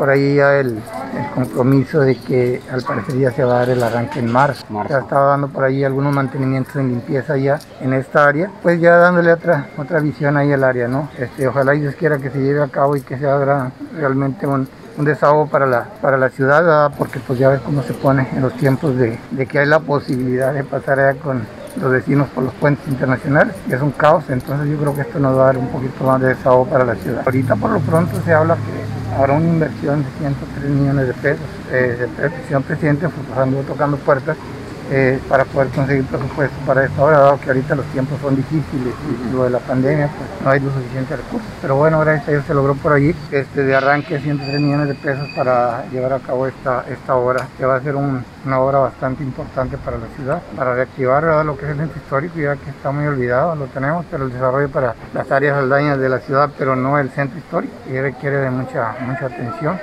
por ahí ya el, el compromiso de que al parecer ya se va a dar el arranque en marzo. Marzo. Ya estaba dando por ahí algunos mantenimientos en limpieza ya en esta área, pues ya dándole otra, otra visión ahí al área, ¿no? Este, ojalá y Dios quiera que se lleve a cabo y que se haga realmente un, un desahogo para la, para la ciudad, ¿verdad? porque pues ya ves cómo se pone en los tiempos de, de que hay la posibilidad de pasar allá con los vecinos por los puentes internacionales, que es un caos, entonces yo creo que esto nos va a dar un poquito más de desahogo para la ciudad. Ahorita por lo pronto se habla que habrá una inversión de 103 millones de pesos. Eh, el señor presidente pues, anduvo tocando puertas eh, para poder conseguir presupuesto para esta hora, dado que ahorita los tiempos son difíciles y lo de la pandemia, pues no hay los suficientes recursos. Pero bueno, gracias a Dios se logró por allí, este, de arranque 103 millones de pesos para llevar a cabo esta, esta obra, que va a ser un- una obra bastante importante para la ciudad, para reactivar ¿verdad? lo que es el centro histórico, ya que está muy olvidado, lo tenemos, pero el desarrollo para las áreas aldañas de la ciudad, pero no el centro histórico, y requiere de mucha, mucha atención.